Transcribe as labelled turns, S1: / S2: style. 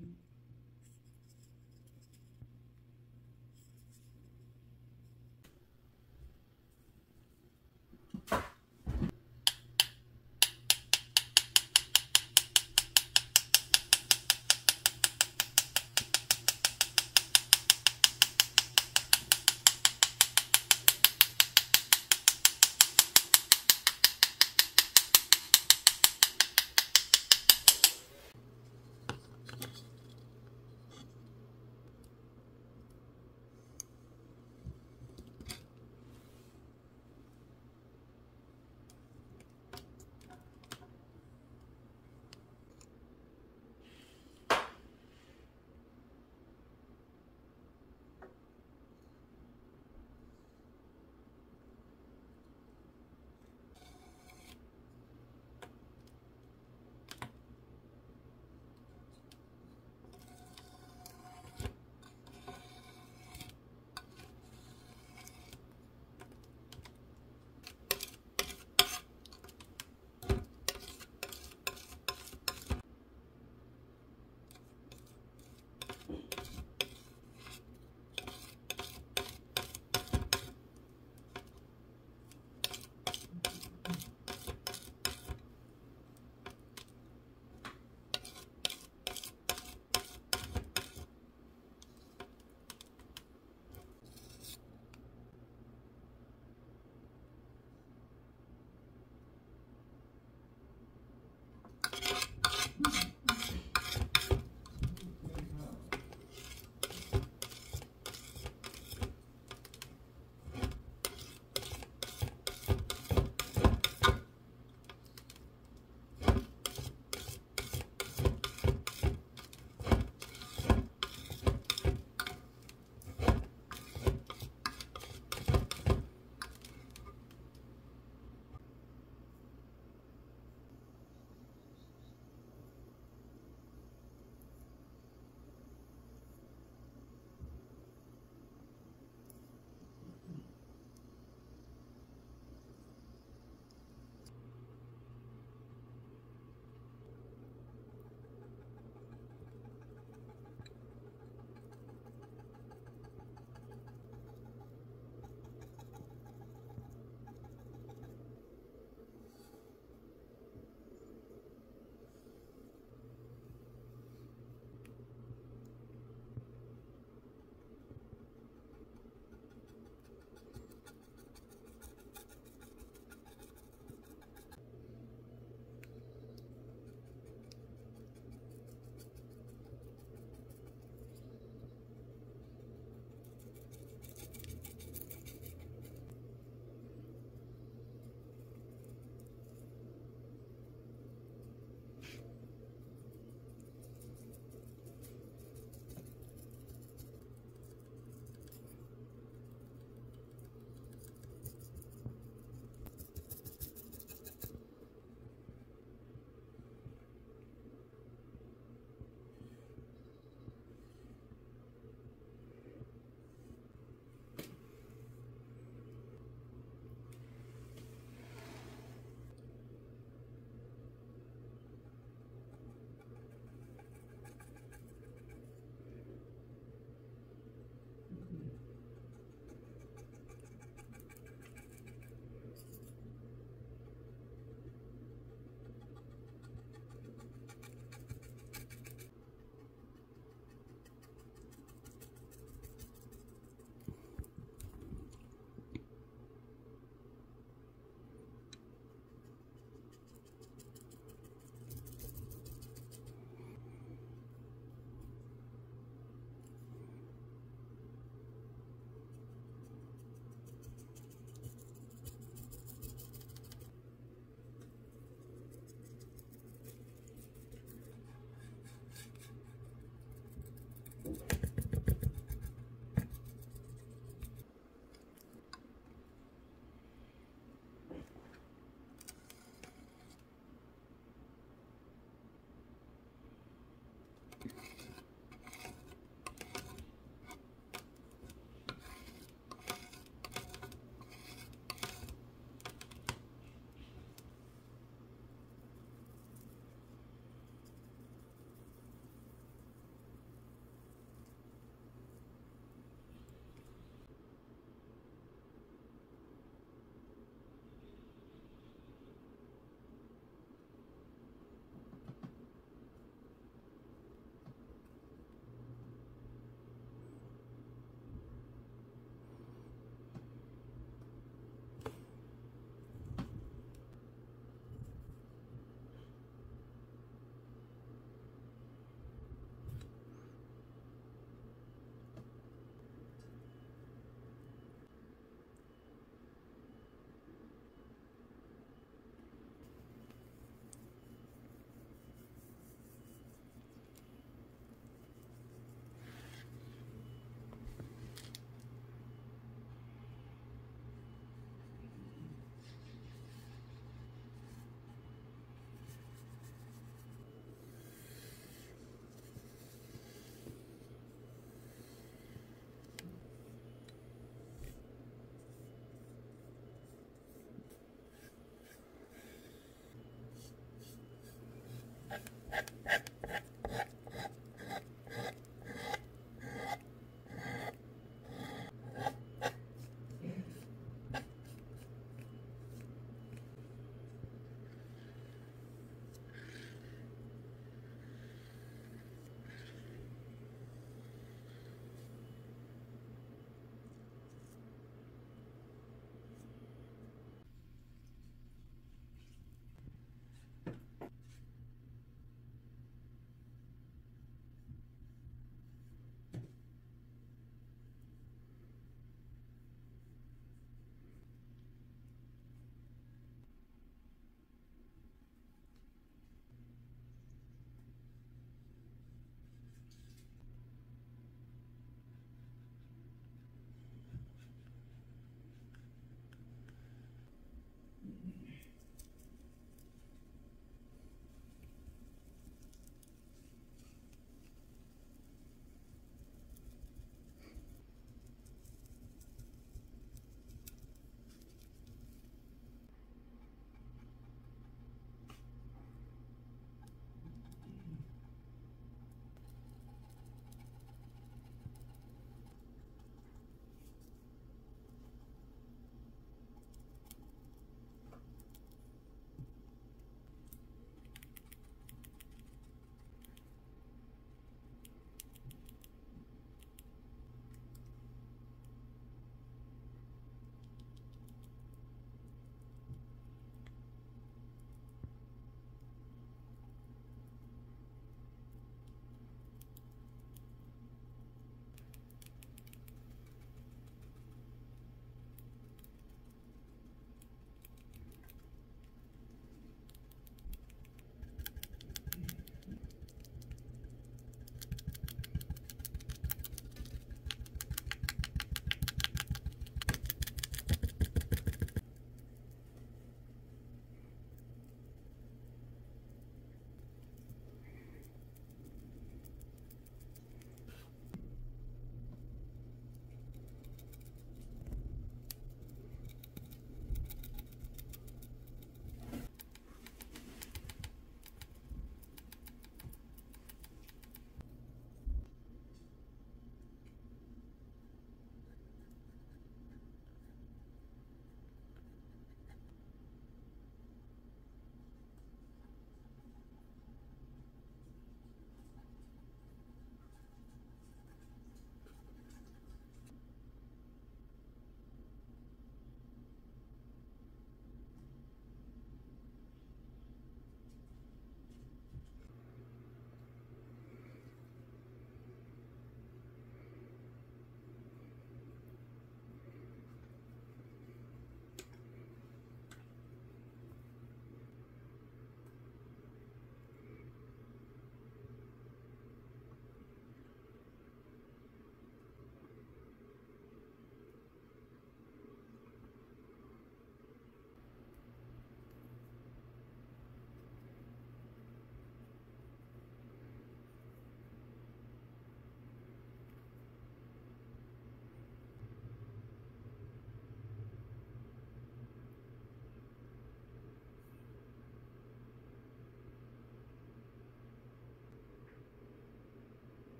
S1: you. Ha ha ha!